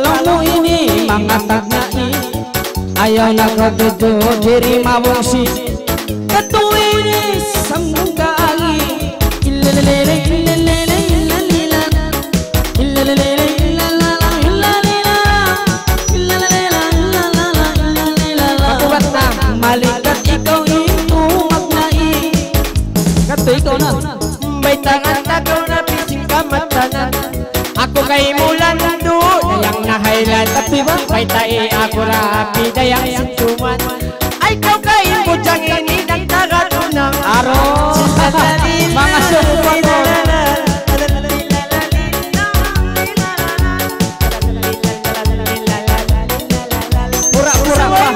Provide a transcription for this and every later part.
Pagkalong ini mga tagnai Ayaw na kadudo diri Ilalilili ilalili ilalila ilalala ilalila ilalala ilalila Kakubat na malikat ikaw ito magnai Kato ikaw na May tangan kamatanan Ako kay highlight Tapi ba? May tae ako rapi Dayang sintuman Ay kau kay bujang ini Aro. Mga Pura-pura pa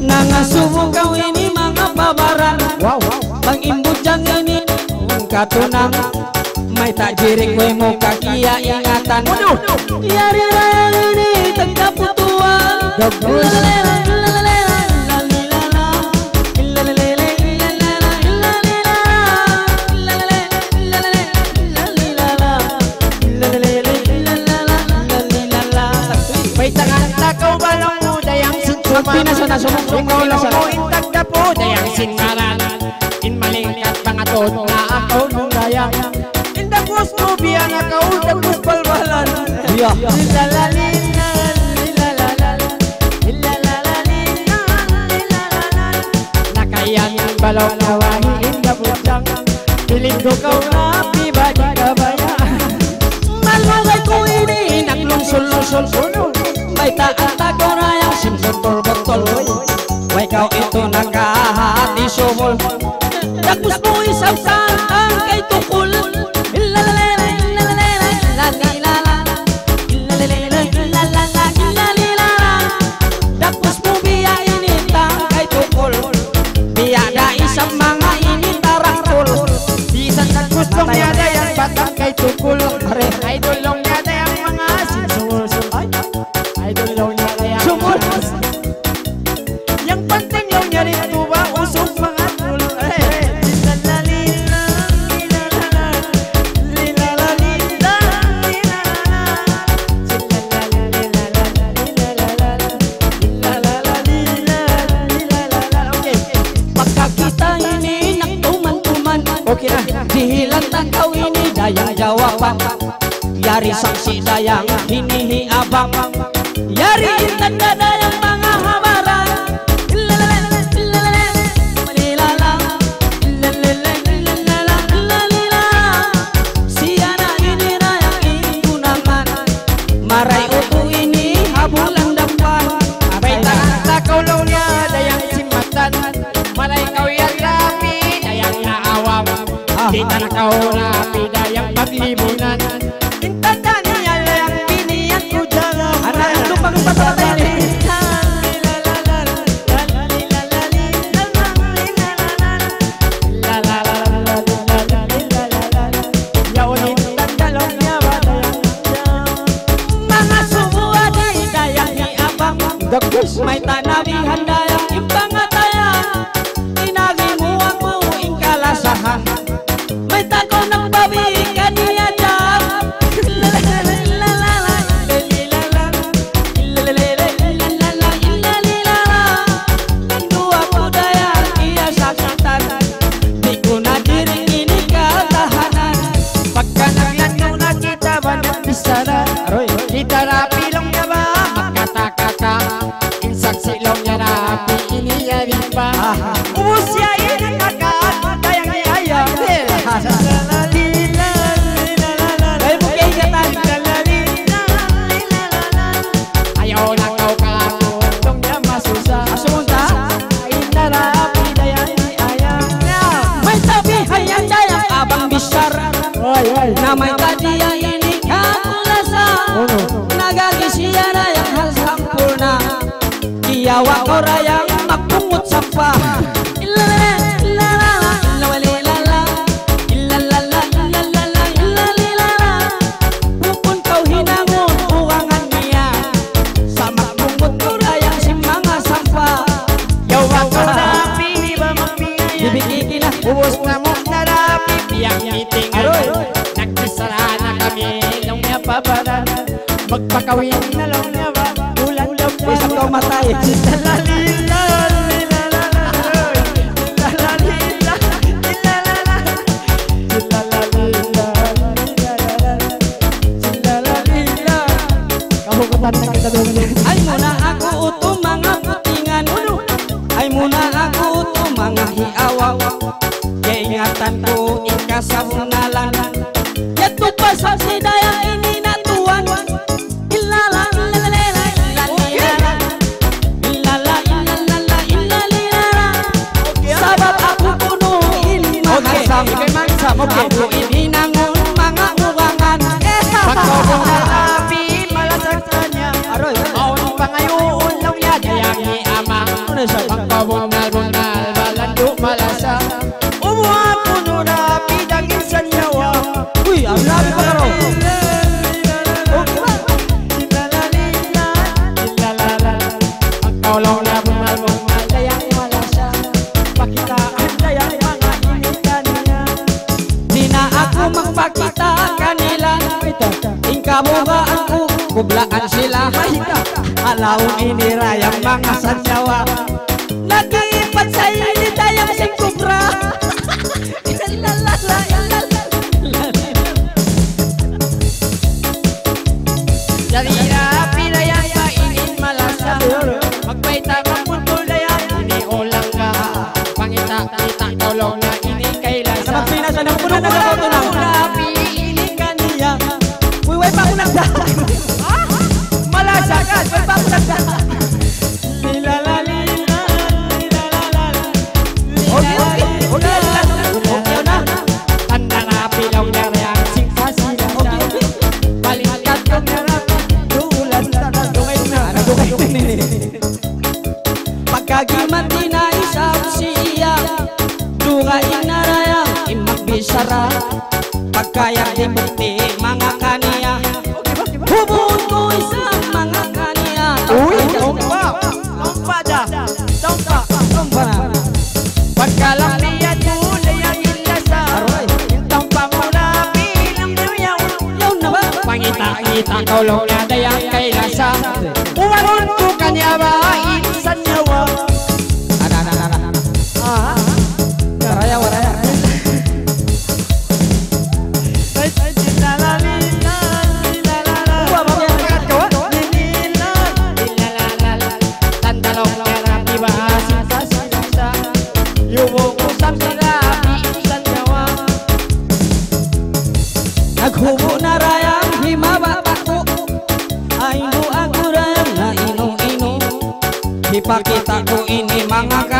Nangasubong ini mga babaran. Wow, Bang imbujang ini Ang katunang May tajirik mo rayang ini Tagkaputuan Lalalala, lalalala, Nakayan ang balaw na wahiin na butang Piling ko kau rapi bagi kabaya ini kau sumol Dakus mo isang saan Yari saksi dayang hinihiabang Yari intanda dayang mga. Siya na ini ini habulang dampan takaw niya dayang simatan kau yang rapi dayang naawam Kita na kau rapi dayang paglibunan Magpakawin na lang niya ba? Ulan lang niya. Isang kamatay. Lalalila. Ay muna ako uto mga putingan Ay muna ako uto mga hiawaw Kaingatan ko ikasabungalan Yatupas ang sidaya ang memang sama ko ini nangun mga uwangan eta pagkapi malasakanya aroy aon pangayuon law ya dayang ni ama kabugaanku kublaan sila. Hahita ini raya yang Jawa. Sanyawa empat saya ini tayang ay ang singkubra masyarakat berbangsa Pagkagimat ni di mga Kita tolong ada yang kehilangan Kita ku ini mangaka.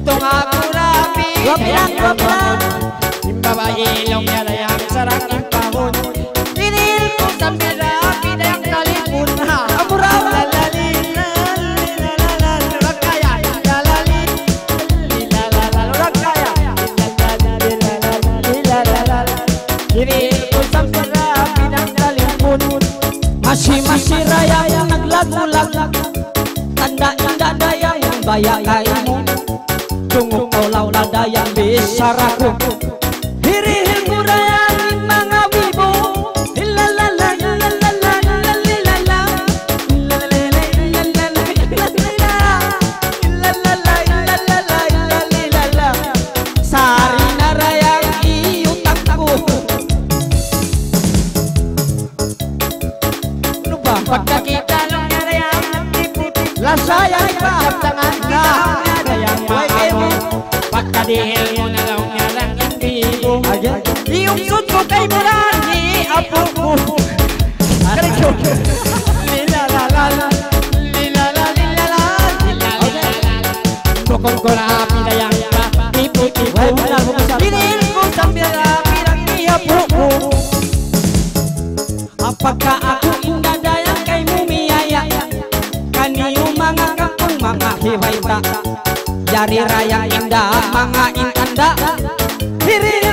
Itong ako rapi Wag lang, wag ilong niya na yung sarang yung ko sa Masih-masih raya yang naglag-ulag Tanda indah daya yang bayang Whoa. tangain anda Hirinya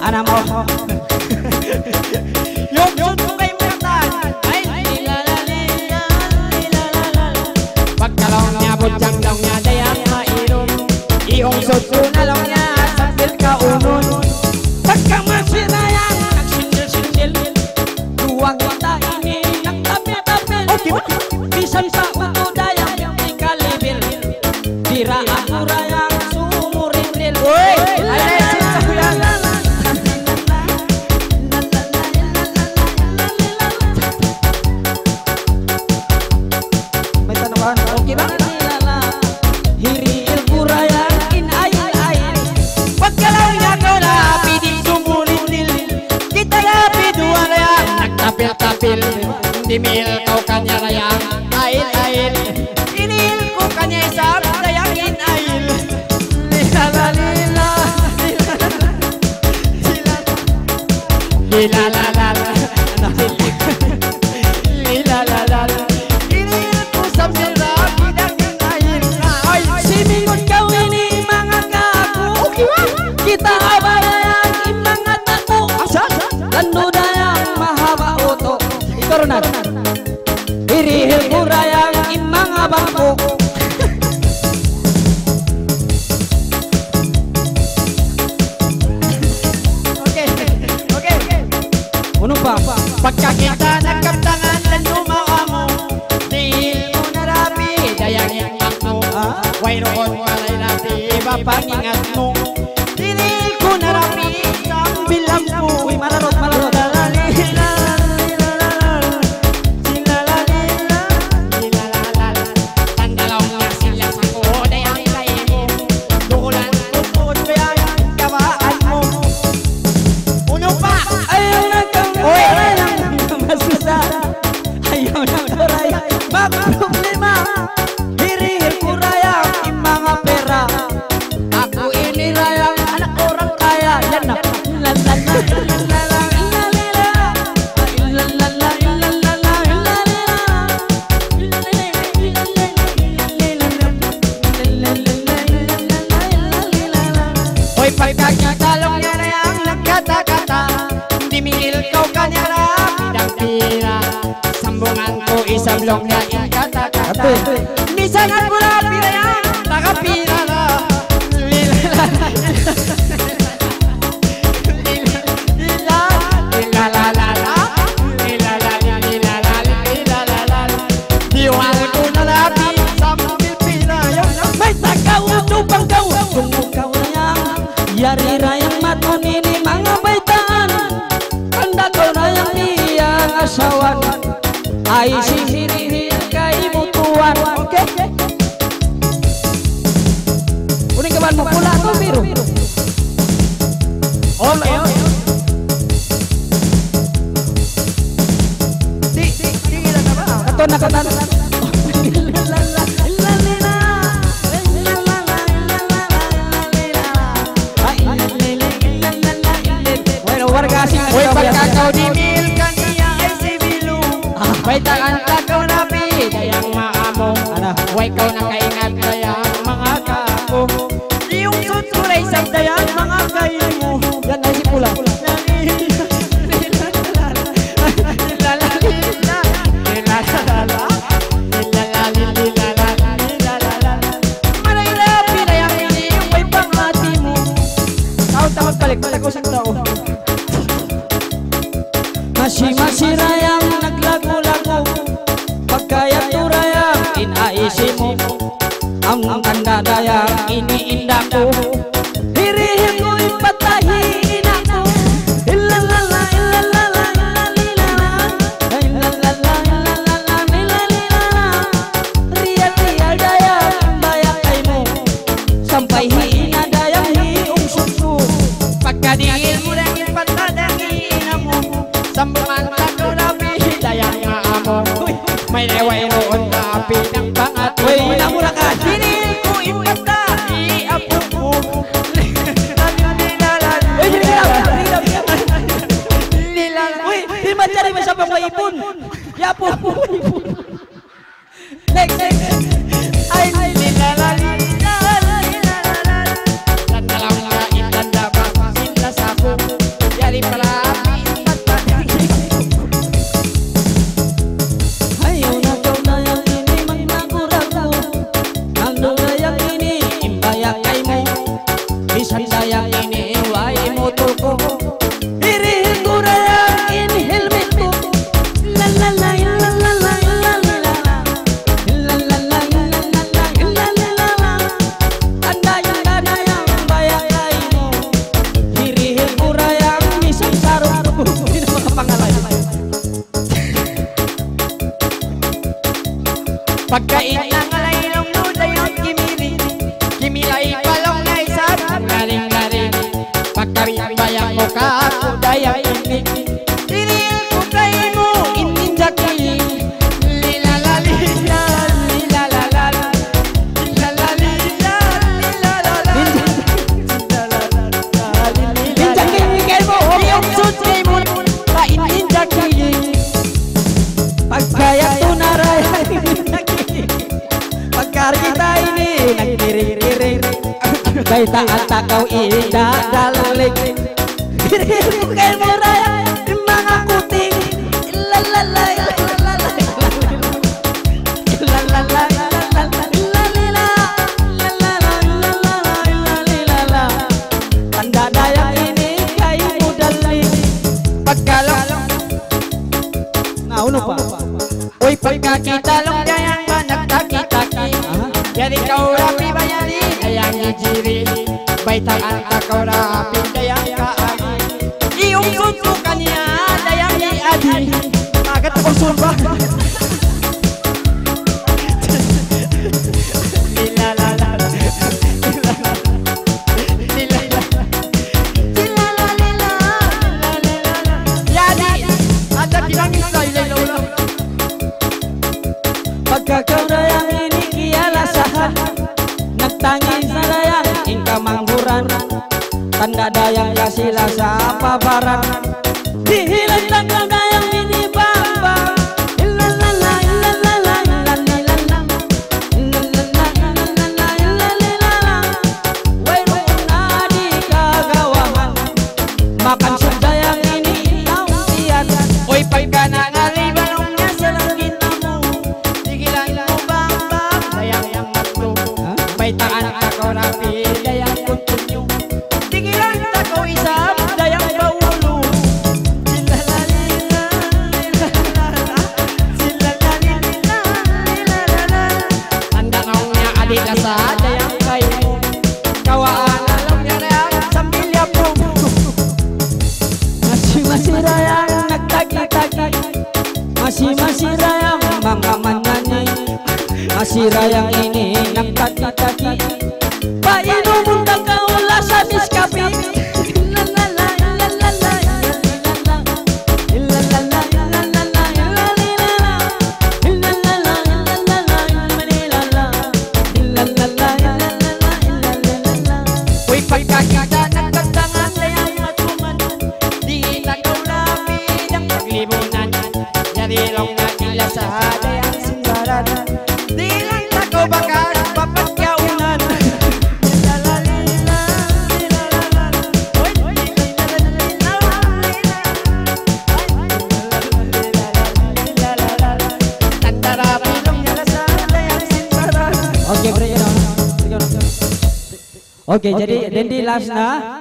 Anamo. Pagkakita nagkaptangan na lumawa mo Dahil mo narami, dayangin ako Wairoon ka rin natin, iba pang ingat mo Hoy palibag na talong nere kata-kata pesawat Aisyah. May naway noon na pinang at Way na ka Sinil ko imata Iapong Uy, di man dyan ay masyabang maipon Yapong ini Ngiring-ngiring Baita tak kau indah ling, kiri Lalalai Kalau dayang hijiri Baitaan ka kau rapi dayang kaari Iyong suntukan niya dayang iadi Magat ako sumba sa lang Oke, bro, you know. Oke, jadi Dendi last na.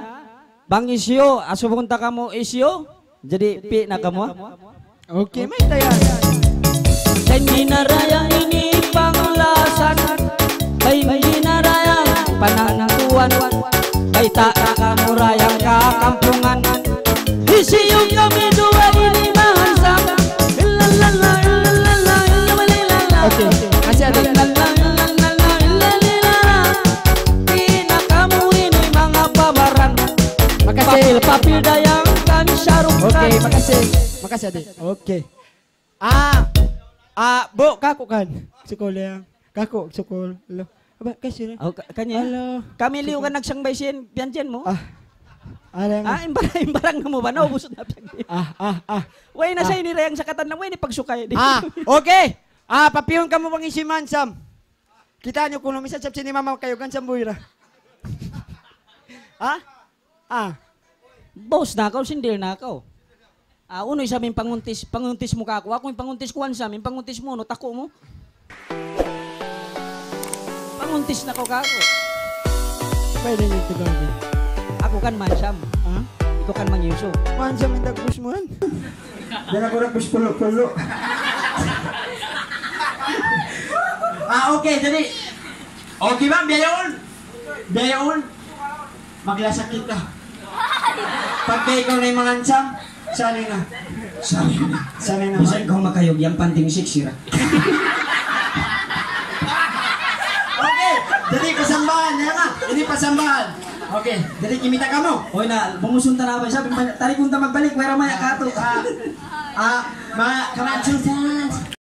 Bang Isyo, aso punta kamu Isyo. Jadi pi na kamu. Okay, may tayan Dendi na raya ini panglasan. Bay na raya panantuan. Bay tak kamu rayang kakampungan. Isyo kami Makasih adik. Oke. Ah, ah, bu, kaku kan? Sekolah yang kaku sekolah. Lo, apa kasih? Oh, ka- kanya. Halo. Kami liw ka nagsangbay sin pianjen mo. Ah, ada yang. Ah, imbarang, imbarang na mo ba? Naubos na pianjen. Ah, ah, ah. Way na sa inirayang sakatan na way ni pagsukay. Di. Ah, oke. Ah, papihon kamu pang isiman sam. Kita nyo kuno misa sab sini mama kayo kan sam buira. ah? Ah. Boss na ako, sindir na ako. Ah, unoy sa aming panguntis, panguntis mo ka ako. Ako yung panguntis kuwan sa amin, panguntis mo, no, tako mo. Panguntis na ko ka ako. Pwede nyo ito gawin. Ako kan mansam. Ah? Ikaw kan mangyuso. Man sa mindag busmuan. Yan ako nagpus pulo-pulo. ah, okay. Jadi, okay bang, biayaon. Biayaon. Maglasakit ka. Pagka ikaw na yung mga ansam, sanay na. Sabi na. Sanay na. Bisa ikaw makayog yung panting siksira. Okay, jadi pasambahan. Yan nga, ini pasambahan. Okay, jadi kimita ka mo. Oy na, bumusunta na ako. Sabi, tarik punta magbalik, wala maya kato. Ah, ah, mga karatsusan.